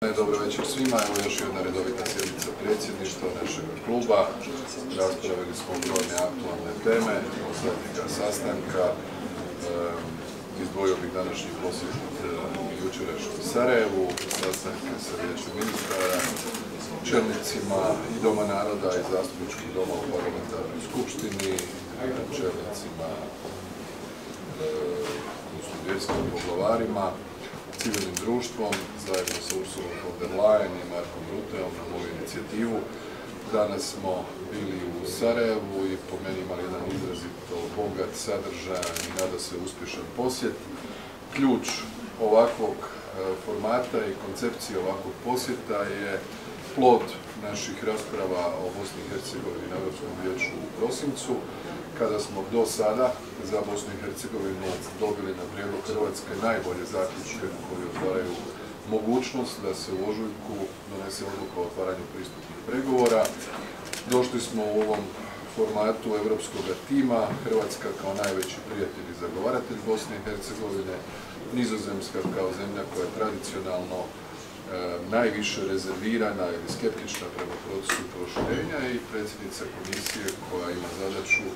Dobro večer svima, evo još jedna redovita sjednica predsjedništva našeg kluba. Raspravili smo brojne aktualne teme, posljednika sastanka. Izdvojio bih današnji posjet jučerašnji Sarajevu, sastanke sa vijećem ministara, čelnicima i Doma naroda i zastupničkog doma u parlamentarnoj skupštini, čelnicima, odnosno vjerskim poglavarima, civilnim društvom, zajedno sa Ursulom von der Leyen i Markom Ruteom na moju inicijativu. Danas smo bili u Sarajevu i po meni imali jedan izrazito bogat, sadržajan i nada se uspješan posjet. Ključ ovakvog e, formata i koncepcije ovakvog posjeta je plod naših rasprava o Bosni i Hercegovini na Europskom vijeću u prosincu, kada smo do sada za Bosnu i Hercegovinu dobili na prijedlog Hrvatske najbolje zaključke koji otvaraju mogućnost da se u ožujku donese odluka o otvaranju pristupnih pregovora. Došli smo u ovom formatu evropskog tima, Hrvatska kao najveći prijatelj i zagovaratelj Bosne i Hercegovine, Nizozemska kao zemlja koja je tradicionalno e, najviše rezervirana ili skeptična prema procesu proširenja i predsjednica komisije koja ima zadaću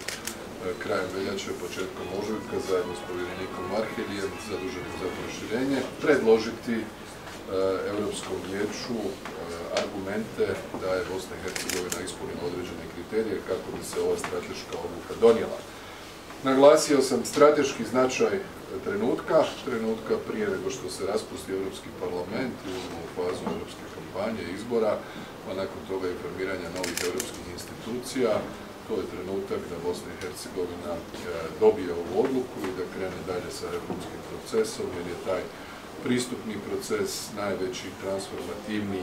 krajem veljače, početkom ožujka, zajedno s povjerenikom Marhelijem, zaduženim za proširenje, predložiti e, Europskom vijeću e, argumente da je Bosna i Hercegovina ispunila određene kriterije kako bi se ova strateška odluka donijela. Naglasio sam strateški značaj trenutka, trenutka prije nego što se raspusti Europski parlament i u fazu europske kampanje, izbora, pa nakon toga i formiranja novih europskih institucija, to je trenutak da Bosna i Hercegovina e, dobije ovu odluku i da krene dalje sa reformskim procesom, jer je taj pristupni proces najveći transformativni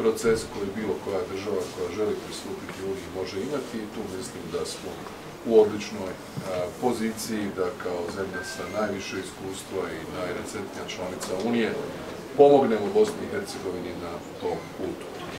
proces koji bilo koja država koja želi pristupiti Uniji može imati i tu mislim da smo u odličnoj e, poziciji da kao zemlja sa najviše iskustva i najrecentnija članica Unije pomognemo Bosni i Hercegovini na tom putu.